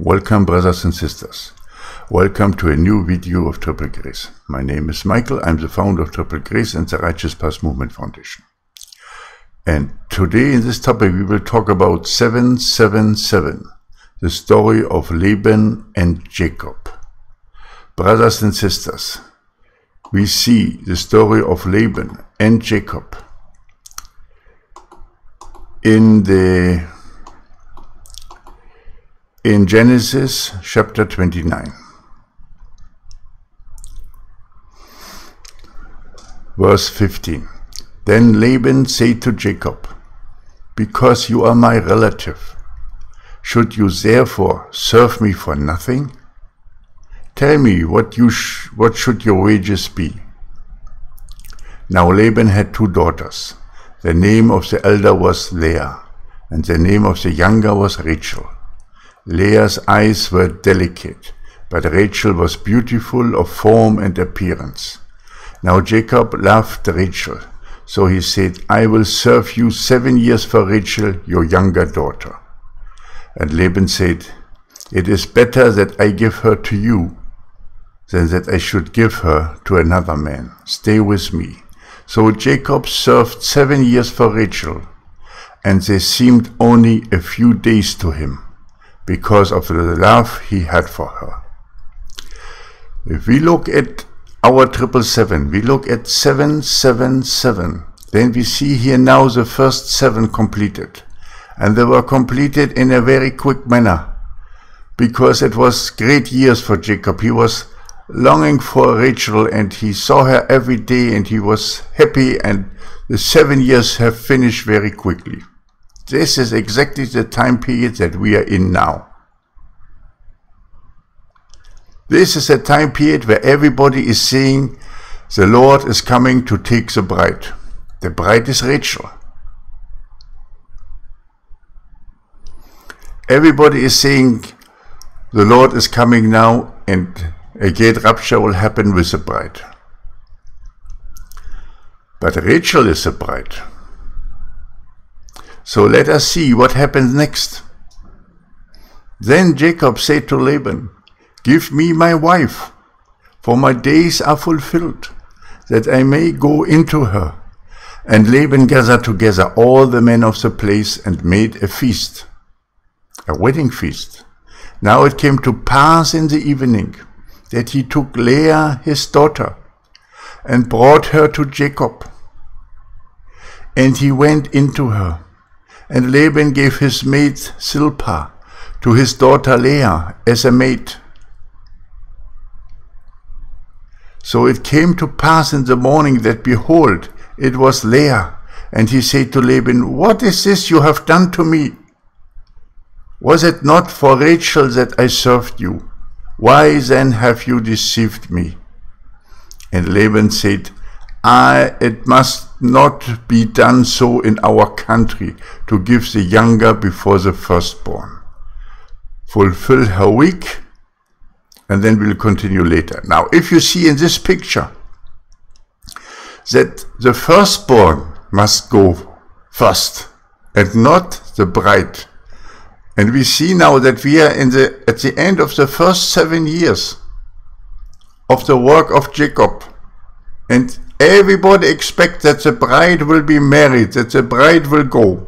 Welcome brothers and sisters. Welcome to a new video of Triple Grace. My name is Michael. I'm the founder of Triple Grace and the Righteous Path Movement Foundation. And today in this topic we will talk about 777, the story of Laban and Jacob. Brothers and sisters, we see the story of Laban and Jacob in the in Genesis chapter 29. Verse 15. Then Laban said to Jacob, Because you are my relative, should you therefore serve me for nothing? Tell me what you sh what should your wages be? Now Laban had two daughters. The name of the elder was Leah, and the name of the younger was Rachel. Leah's eyes were delicate, but Rachel was beautiful of form and appearance. Now Jacob loved Rachel, so he said, I will serve you seven years for Rachel, your younger daughter. And Laban said, It is better that I give her to you than that I should give her to another man. Stay with me. So Jacob served seven years for Rachel, and they seemed only a few days to him because of the love he had for her. If we look at our triple seven, we look at seven seven seven. Then we see here now the first seven completed, and they were completed in a very quick manner, because it was great years for Jacob. He was longing for Rachel, and he saw her every day, and he was happy. And the seven years have finished very quickly. This is exactly the time period that we are in now. This is a time period where everybody is saying the Lord is coming to take the bride. The bride is Rachel. Everybody is saying the Lord is coming now and a great rapture will happen with the bride. But Rachel is the bride. So let us see what happens next. Then Jacob said to Laban, Give me my wife, for my days are fulfilled, that I may go into her. And Laban gathered together all the men of the place and made a feast, a wedding feast. Now it came to pass in the evening that he took Leah his daughter and brought her to Jacob. And he went into her. And Laban gave his maid Zilpah to his daughter Leah as a maid. So it came to pass in the morning that, behold, it was Leah. And he said to Laban, What is this you have done to me? Was it not for Rachel that I served you? Why then have you deceived me? And Laban said, I, it must not be done so in our country to give the younger before the firstborn. Fulfill her week, and then we'll continue later. Now, if you see in this picture that the firstborn must go first and not the bride. And we see now that we are in the, at the end of the first seven years of the work of Jacob. And Everybody expects that the bride will be married, that the bride will go.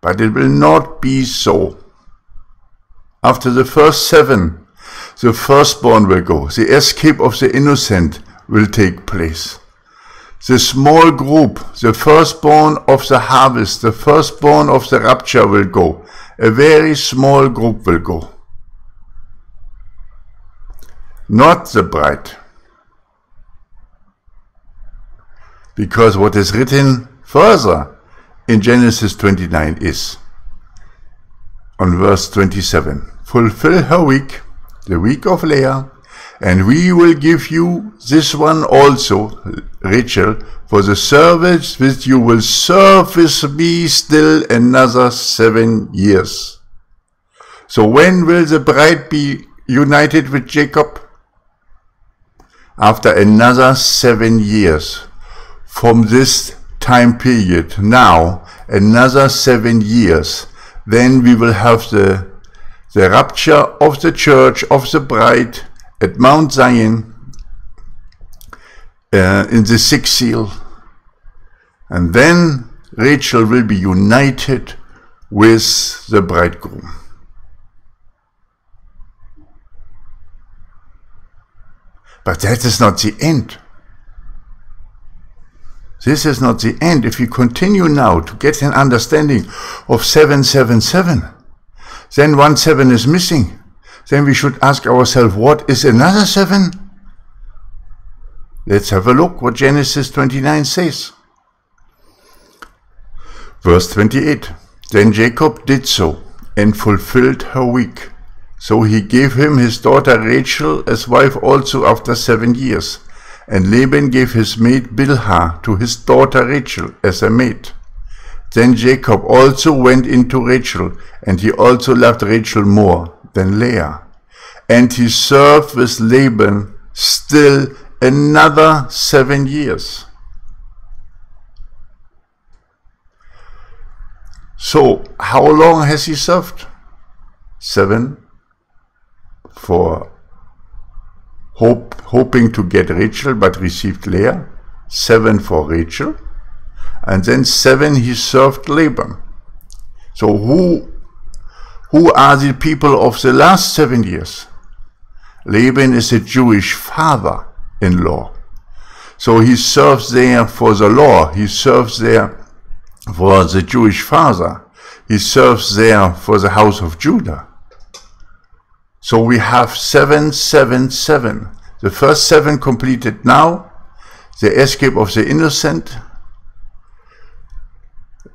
But it will not be so. After the first seven, the firstborn will go. The escape of the innocent will take place. The small group, the firstborn of the harvest, the firstborn of the rapture will go. A very small group will go. Not the bride. Because what is written further in Genesis 29 is, on verse 27, Fulfill her week, the week of Leah, and we will give you this one also, Rachel, for the service which you will serve with me still another seven years. So when will the bride be united with Jacob? After another seven years from this time period now another seven years then we will have the the rapture of the church, of the bride at Mount Zion uh, in the sixth seal. And then Rachel will be united with the bridegroom. But that is not the end. This is not the end. If we continue now to get an understanding of 777, then one seven is missing. Then we should ask ourselves, what is another seven? Let's have a look what Genesis 29 says. Verse 28. Then Jacob did so and fulfilled her week. So he gave him his daughter Rachel as wife also after seven years. And Laban gave his maid Bilhah to his daughter Rachel as a maid. Then Jacob also went into Rachel, and he also loved Rachel more than Leah. And he served with Laban still another seven years. So, how long has he served? Seven for hope, hoping to get Rachel, but received Leah. Seven for Rachel. And then seven he served Laban. So who, who are the people of the last seven years? Laban is a Jewish father-in-law. So he serves there for the law. He serves there for the Jewish father. He serves there for the house of Judah. So we have 777. The first seven completed now. The escape of the innocent.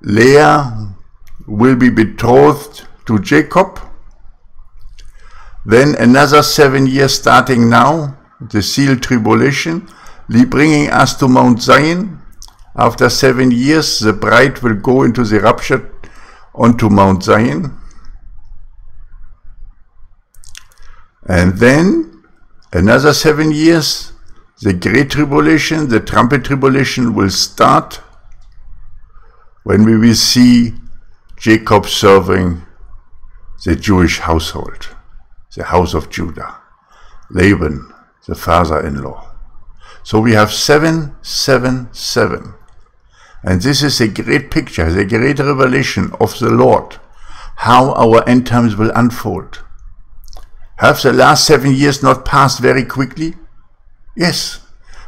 Leah will be betrothed to Jacob. Then another seven years starting now, the seal tribulation, bringing us to Mount Zion. After seven years, the bride will go into the rapture onto Mount Zion. And then another seven years, the Great Tribulation, the Trumpet Tribulation will start when we will see Jacob serving the Jewish household, the house of Judah, Laban, the father-in-law. So we have 777. And this is a great picture, the great revelation of the Lord, how our end times will unfold. Have the last seven years not passed very quickly? Yes,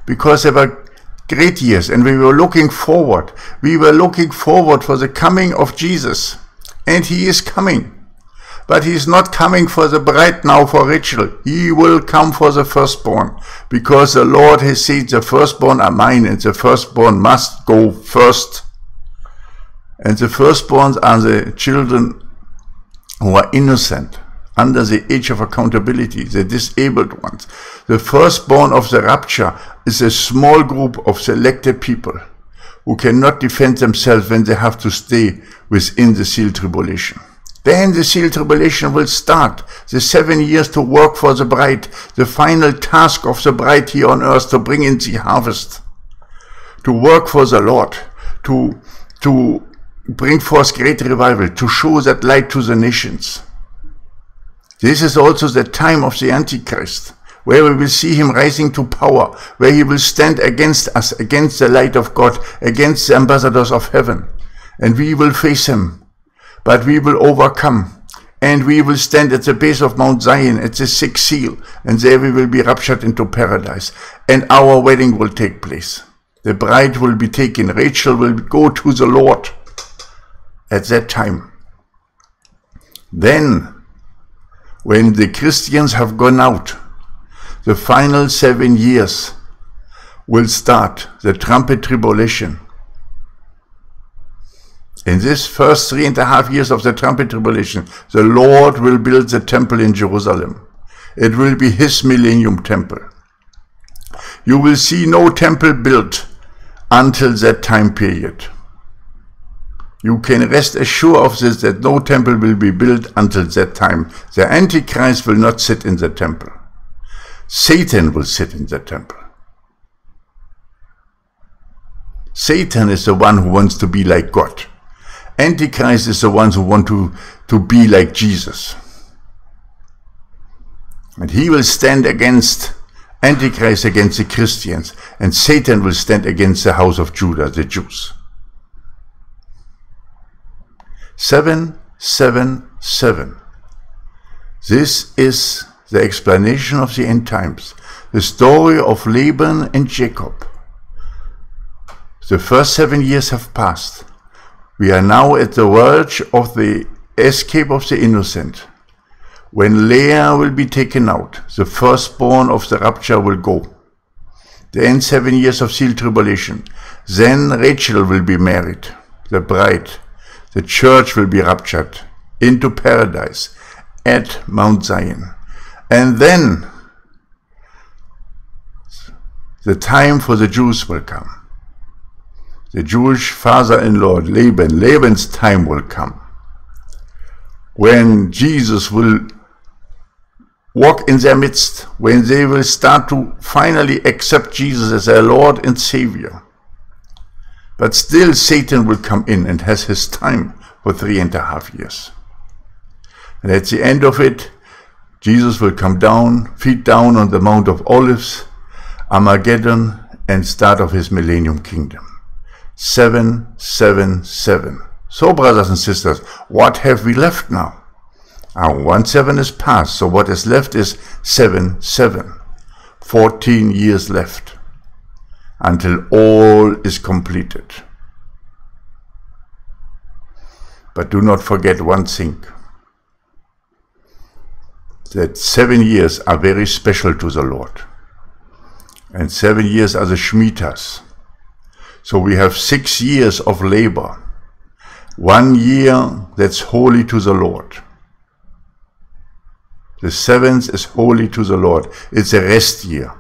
because they were great years and we were looking forward. We were looking forward for the coming of Jesus. And he is coming. But he is not coming for the bride now for Rachel. He will come for the firstborn. Because the Lord has said the firstborn are mine and the firstborn must go first. And the firstborns are the children who are innocent under the age of accountability, the disabled ones. The firstborn of the rapture is a small group of selected people who cannot defend themselves when they have to stay within the seal tribulation. Then the seal tribulation will start, the seven years to work for the bride, the final task of the bride here on earth to bring in the harvest, to work for the Lord, to, to bring forth great revival, to show that light to the nations. This is also the time of the Antichrist, where we will see him rising to power, where he will stand against us, against the light of God, against the ambassadors of heaven. And we will face him, but we will overcome. And we will stand at the base of Mount Zion at the sixth seal, and there we will be raptured into paradise. And our wedding will take place. The bride will be taken. Rachel will go to the Lord at that time. Then when the Christians have gone out, the final seven years will start, the trumpet tribulation. In this first three and a half years of the trumpet tribulation, the Lord will build the temple in Jerusalem. It will be his millennium temple. You will see no temple built until that time period. You can rest assured of this that no temple will be built until that time. The Antichrist will not sit in the temple. Satan will sit in the temple. Satan is the one who wants to be like God. Antichrist is the one who want to, to be like Jesus. And he will stand against Antichrist against the Christians, and Satan will stand against the house of Judah, the Jews. 777. This is the explanation of the end times, the story of Laban and Jacob. The first seven years have passed. We are now at the verge of the escape of the innocent. When Leah will be taken out, the firstborn of the rapture will go. Then seven years of seal tribulation. Then Rachel will be married, the bride. The church will be raptured into paradise at Mount Zion. And then the time for the Jews will come. The Jewish father-in-law, Laban, Laban's time will come. When Jesus will walk in their midst, when they will start to finally accept Jesus as their Lord and Savior. But still Satan will come in and has his time for three and a half years. And at the end of it, Jesus will come down, feet down on the Mount of Olives, Armageddon, and start of his millennium kingdom. 777. So, brothers and sisters, what have we left now? Our 1 7 is past, so what is left is 7 7. 14 years left until all is completed. But do not forget one thing that seven years are very special to the Lord. And seven years are the Shemitas. So we have six years of labor. One year that's holy to the Lord. The seventh is holy to the Lord. It's a rest year.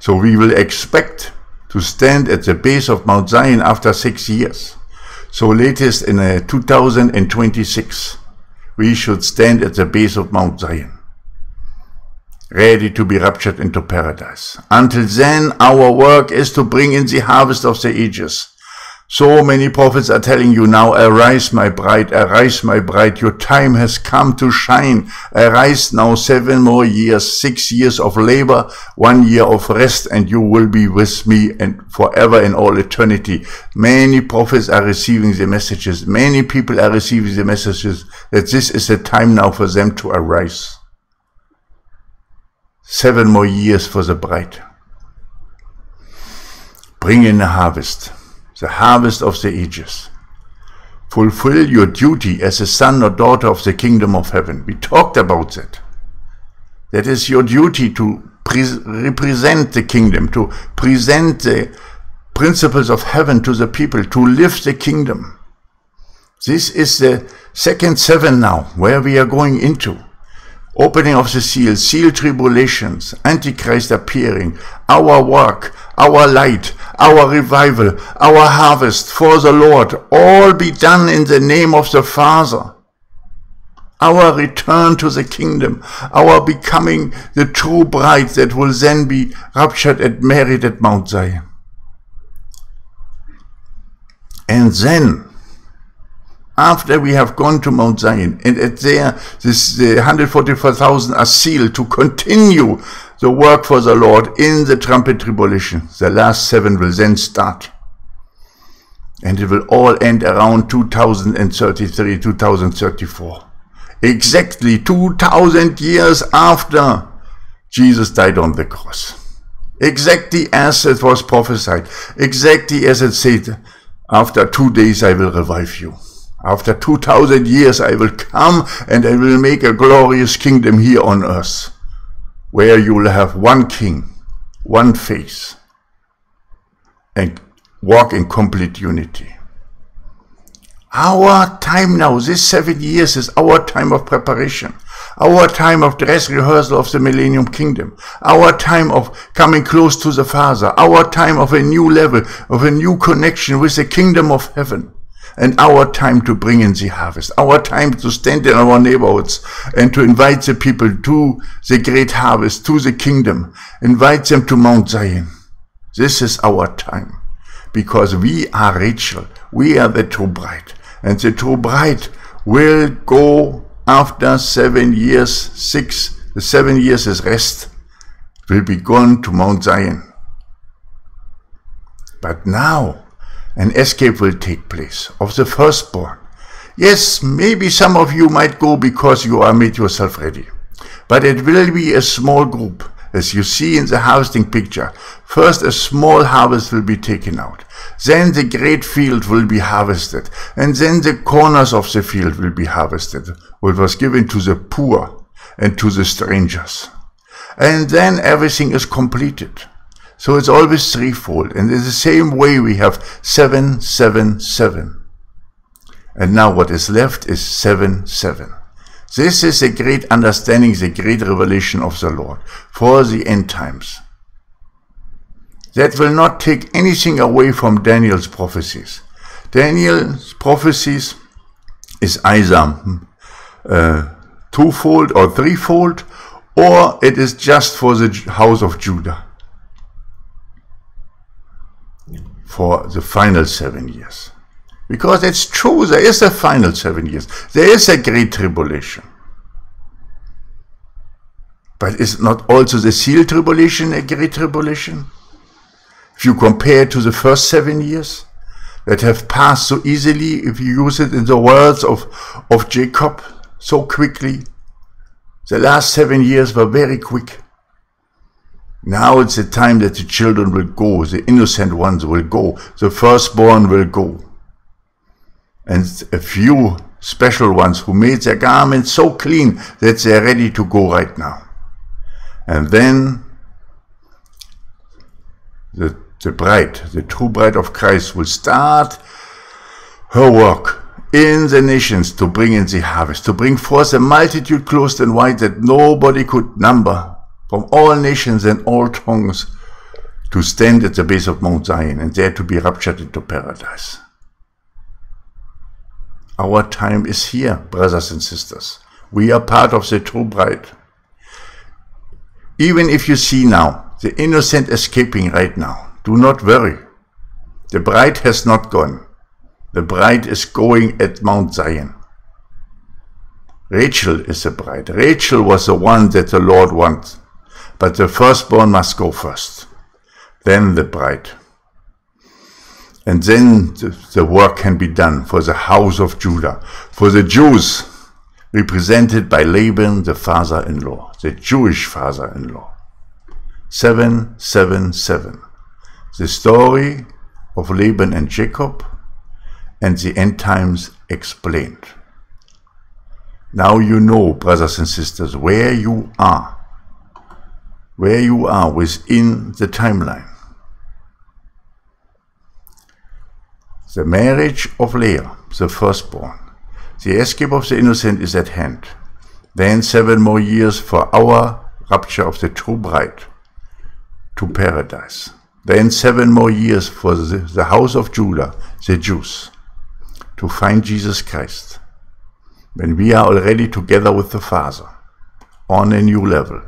So we will expect to stand at the base of Mount Zion after six years. So latest in uh, 2026, we should stand at the base of Mount Zion, ready to be raptured into paradise. Until then, our work is to bring in the harvest of the ages so many prophets are telling you now, arise my bride, arise my bride, your time has come to shine. Arise now seven more years, six years of labor, one year of rest, and you will be with me and forever in all eternity. Many prophets are receiving the messages. Many people are receiving the messages that this is the time now for them to arise. Seven more years for the bride. Bring in the harvest the harvest of the ages. Fulfill your duty as a son or daughter of the kingdom of heaven. We talked about that. That is your duty to represent the kingdom, to present the principles of heaven to the people, to live the kingdom. This is the second seven now, where we are going into. Opening of the seal, seal tribulations, Antichrist appearing, our work, our light, our revival, our harvest for the Lord, all be done in the name of the Father. Our return to the kingdom, our becoming the true bride that will then be raptured and married at Mount Zion. And then, after we have gone to Mount Zion, and at there, this the 144,000 are sealed to continue the work for the Lord in the trumpet tribulation. The last seven will then start. And it will all end around 2033, 2034. Exactly 2000 years after Jesus died on the cross. Exactly as it was prophesied. Exactly as it said, after two days I will revive you. After 2000 years I will come and I will make a glorious kingdom here on earth where you will have one king, one face, and walk in complete unity. Our time now, this seven years is our time of preparation, our time of dress rehearsal of the millennium kingdom, our time of coming close to the Father, our time of a new level, of a new connection with the kingdom of heaven and our time to bring in the harvest, our time to stand in our neighborhoods and to invite the people to the great harvest, to the kingdom, invite them to Mount Zion. This is our time. Because we are Rachel, we are the true bride, and the true bride will go after seven years, six the seven years is rest, will be gone to Mount Zion. But now an escape will take place of the firstborn. Yes, maybe some of you might go because you are made yourself ready. But it will be a small group, as you see in the harvesting picture. First a small harvest will be taken out. Then the great field will be harvested. And then the corners of the field will be harvested, what was given to the poor and to the strangers. And then everything is completed. So it's always threefold. And in the same way we have seven, seven, seven. And now what is left is seven, seven. This is a great understanding, the great revelation of the Lord for the end times. That will not take anything away from Daniel's prophecies. Daniel's prophecies is either uh, twofold or threefold, or it is just for the house of Judah. For the final seven years. Because it's true, there is a final seven years. There is a great tribulation. But is not also the seal tribulation a great tribulation? If you compare to the first seven years that have passed so easily, if you use it in the words of, of Jacob, so quickly, the last seven years were very quick. Now it's the time that the children will go, the innocent ones will go, the firstborn will go. And a few special ones who made their garments so clean that they're ready to go right now. And then the, the bride, the true bride of Christ will start her work in the nations to bring in the harvest, to bring forth a multitude clothed in white that nobody could number from all nations and all tongues to stand at the base of Mount Zion and there to be raptured into paradise. Our time is here, brothers and sisters. We are part of the true bride. Even if you see now the innocent escaping right now, do not worry. The bride has not gone. The bride is going at Mount Zion. Rachel is the bride. Rachel was the one that the Lord wants but the firstborn must go first, then the bride. And then the, the work can be done for the house of Judah, for the Jews, represented by Laban, the father-in-law, the Jewish father-in-law. 777. The story of Laban and Jacob and the end times explained. Now you know, brothers and sisters, where you are where you are within the timeline. The marriage of Leah, the firstborn. The escape of the innocent is at hand. Then seven more years for our rapture of the true bride to paradise. Then seven more years for the, the house of Judah, the Jews, to find Jesus Christ. When we are already together with the Father on a new level.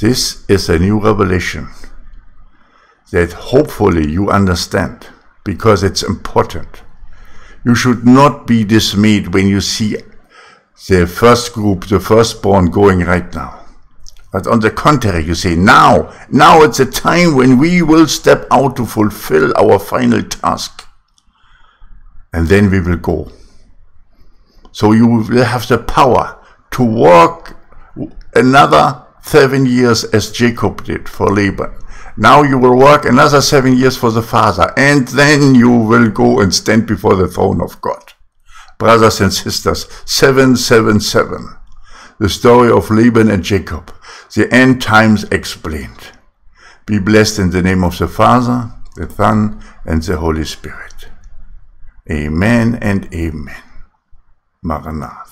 This is a new revelation that hopefully you understand because it's important. You should not be dismayed when you see the first group, the firstborn going right now. But on the contrary, you say, now, now it's a time when we will step out to fulfill our final task. And then we will go. So you will have the power to walk another seven years as Jacob did for Laban. Now you will work another seven years for the Father, and then you will go and stand before the throne of God. Brothers and sisters, 777. The story of Laban and Jacob, the end times explained. Be blessed in the name of the Father, the Son, and the Holy Spirit. Amen and amen. Maranatha.